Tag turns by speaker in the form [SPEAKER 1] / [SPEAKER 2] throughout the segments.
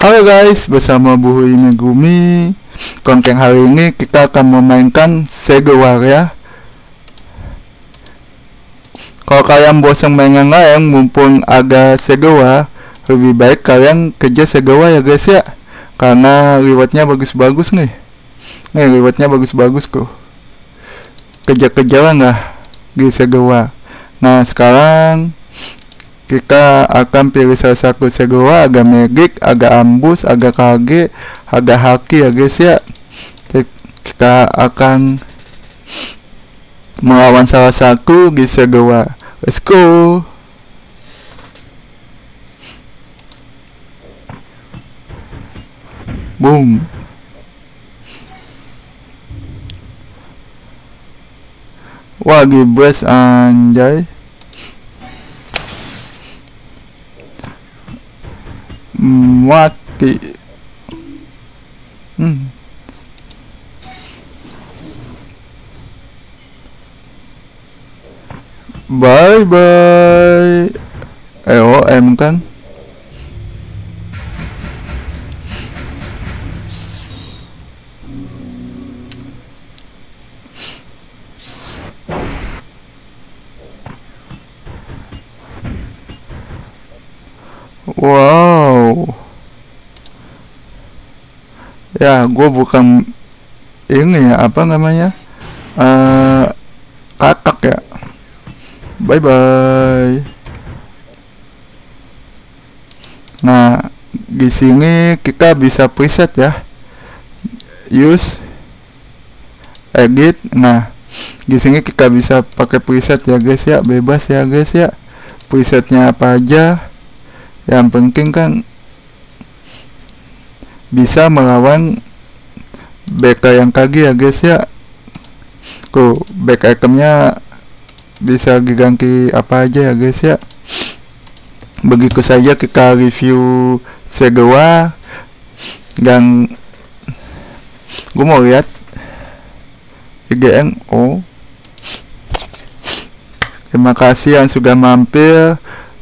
[SPEAKER 1] Halo guys, bersama Bu Hui Megumi. Konten hari ini kita akan memainkan Sega ya Kalau kalian bosan main yang lain mumpung ada Sega War Lebih baik kalian kerja Sega War ya guys ya. Karena rewardnya bagus-bagus nih. Nih rewardnya bagus-bagus kok Kerja-kerja lah di Sega War. Nah sekarang kita akan pilih salah satu segera agak magic, agak ambus, agak kage, agak haki ya guys ya. Kita akan melawan salah satu di segera. Let's go. Boom. Wah, gibres anjay. Mati hmm. bye bye EOM kan Wow. Ya, gue bukan ini ya apa namanya uh, katak ya. Bye bye. Nah, di sini kita bisa preset ya. Use edit. Nah, di sini kita bisa pakai preset ya guys ya, bebas ya guys ya. Presetnya apa aja yang penting kan bisa melawan BK yang kagi ya guys ya. Tuh back itemnya bisa diganti apa aja ya guys ya. Begitu saja kita review Segewa dan gue mau lihat IGN oh terima kasih yang sudah mampir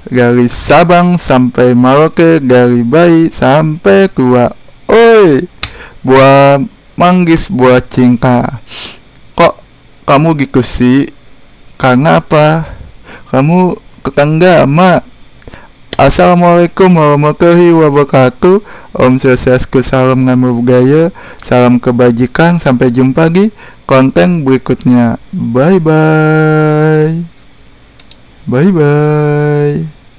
[SPEAKER 1] dari Sabang sampai Maroke dari bayi sampai tua oi buah manggis buah cingka kok kamu gitu sih? Karena apa? Kamu ketangga ama Assalamualaikum warahmatullahi wabarakatuh. Om Swastiastu salam nama budaya Salam kebajikan. Sampai jumpa di konten berikutnya. Bye bye Bye bye